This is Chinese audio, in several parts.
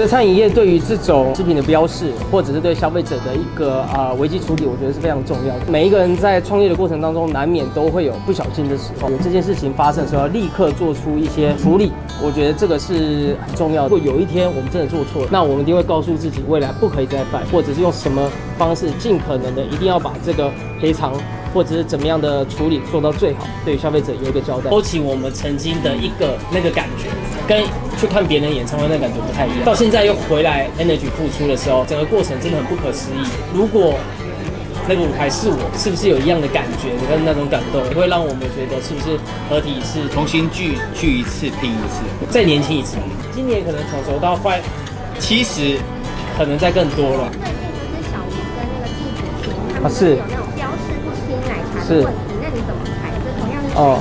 觉得餐饮业对于这种食品的标示，或者是对消费者的一个啊危机处理，我觉得是非常重要的。每一个人在创业的过程当中，难免都会有不小心的时候。有这件事情发生的时候，要立刻做出一些处理，我觉得这个是很重要的。如果有一天我们真的做错了，那我们一定会告诉自己，未来不可以再犯，或者是用什么方式，尽可能的一定要把这个赔偿。或者是怎么样的处理做到最好，对消费者有一个交代。勾起我们曾经的一个那个感觉，跟去看别人演唱会那感觉不太一样。到现在又回来 Energy 付出的时候，整个过程真的很不可思议。如果那个舞台是我，是不是有一样的感觉跟那种感动，也会让我们觉得是不是合体是重新聚聚一次拼一次，再年轻一次。今年可能从熟到快七十，可能再更多了。是小明跟那个季子晴，啊是。是，那你怎么看？这同样是哦，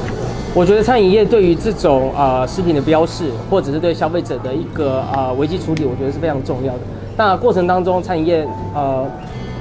我觉得餐饮业对于这种啊食品的标示，或者是对消费者的一个啊危机处理，我觉得是非常重要的。那过程当中，餐饮业呃，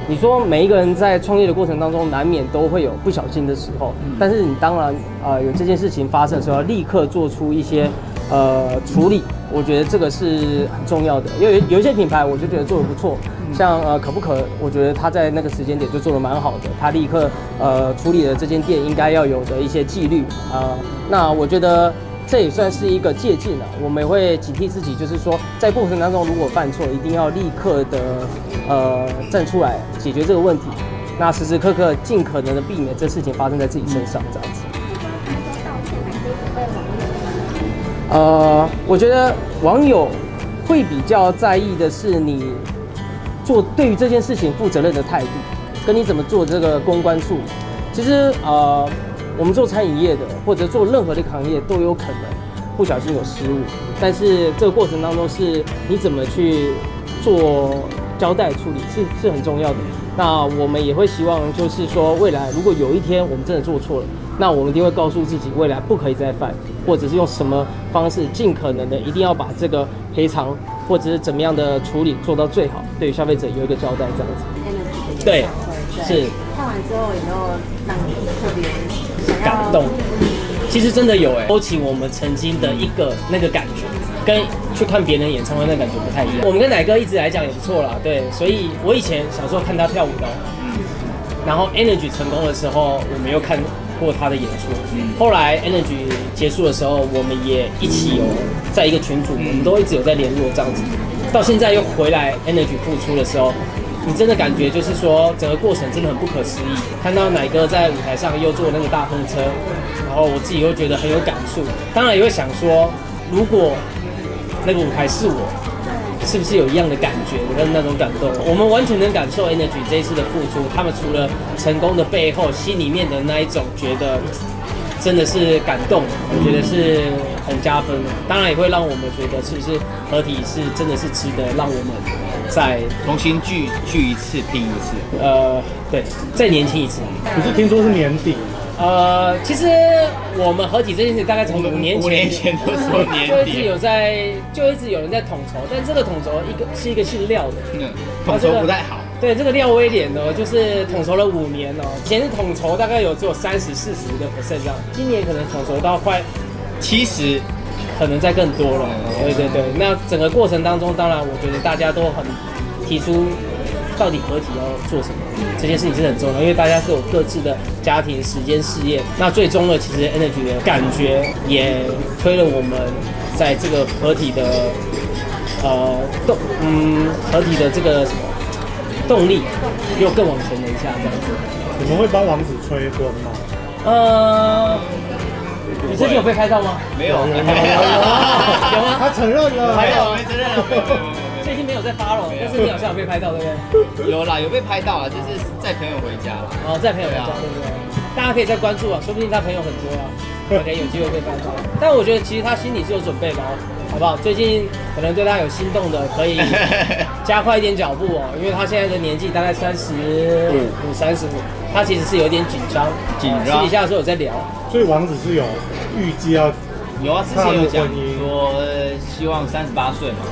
你说每一个人在创业的过程当中，难免都会有不小心的时候。但是你当然啊有这件事情发生的时候，要立刻做出一些呃处理，我觉得这个是很重要的。因为有一些品牌，我就觉得做的不错。像呃可不可？我觉得他在那个时间点就做的蛮好的，他立刻呃处理了这间店应该要有的一些纪律啊。那我觉得这也算是一个借鉴了，我们会警惕自己，就是说在过程当中如果犯错，一定要立刻的呃站出来解决这个问题。那时时刻刻尽可能的避免这事情发生在自己身上，这样子。呃，我觉得网友会比较在意的是你。做对于这件事情负责任的态度，跟你怎么做这个公关处理，其实呃，我们做餐饮业的或者做任何的行业都有可能不小心有失误，但是这个过程当中是你怎么去做交代处理是是很重要的。那我们也会希望就是说未来如果有一天我们真的做错了，那我们一定会告诉自己未来不可以再犯，或者是用什么方式尽可能的一定要把这个赔偿。或者是怎么样的处理做到最好，对消费者有一个交代，这样子。对，是。看完之后有没有让你特别感动？其实真的有哎，勾起我们曾经的一个那个感觉，跟去看别人演唱会那感觉不太一样。我们跟奶哥一直来讲也不错啦，对，所以我以前小时候看他跳舞的，嗯，然后 Energy 成功的时候，我们又看。过他的演出，后来 Energy 结束的时候，我们也一起有在一个群组，我们都一直有在联络这样子。到现在又回来 Energy 复出的时候，你真的感觉就是说，整个过程真的很不可思议。看到奶哥在舞台上又坐那个大风车，然后我自己又觉得很有感触。当然也会想说，如果那个舞台是我。是不是有一样的感觉跟那种感动？我们完全能感受 Energy 这一次的付出。他们除了成功的背后，心里面的那一种觉得真的是感动，我觉得是很加分的。当然也会让我们觉得是不是合体是真的是值得让我们再重新聚聚一次拼一次。呃，对，再年轻一次。可是听说是年底。呃，其实我们合体这件事大概从五年前，五年前都说 年底，就一直有在，就一直有人在统筹，但这个统筹一个是一个姓廖的，嗯，统筹不太好。对，这个廖威廉呢，就是统筹了五年哦，以前是统筹大概有只有三十四十的 percent 这样，今年可能统筹到快七十，可能再更多了。对对对，那整个过程当中，当然我觉得大家都很提出。到底合体要做什么？这件事情是很重要，因为大家是有各自的家庭、时间、事业。那最终呢，其实 Energy 的感觉也推了我们在这个合体的呃动，嗯，合体的这个什么动力又更往前了一下，这样子。你们会帮王子催婚吗？呃，你最近有被拍到吗？没有，有吗？他承认了，没有，没承认。有在发了，但是你好像有被拍到，对不对？有啦，有被拍到啊，就是载朋友回家啦。哦，载朋友回家，对不对？大家可以再关注啊，说不定他朋友很多啊，可能有机会被拍到。但我觉得其实他心里是有准备的哦，好不好？最近可能对他有心动的，可以 加快一点脚步哦，因为他现在的年纪大概三十五、三十五，他其实是有点紧张，紧张。私底下的时候有在聊，所以王子是有预计要有啊，之前有讲说希望三十八岁嘛。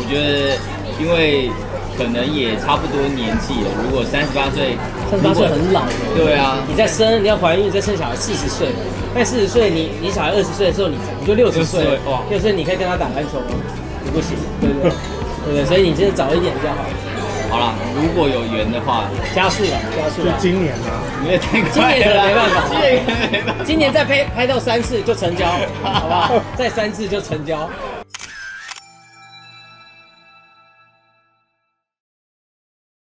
我觉得，因为可能也差不多年纪了。如果三十八岁，三十八岁很老了。对啊，你再生，你要怀孕，再生小孩四十岁，那四十岁你你小孩二十岁的时候，你你就六十岁哇，六十岁你可以跟他打篮球吗？你不行，对不对？对 对不对？所以你真的早一点比较好，好了，如果有缘的话，加速了，加速就了。今年啊，因为太今年可能没办法 今年可能没办法。今年再拍拍到三次就成交，好不好？再三次就成交。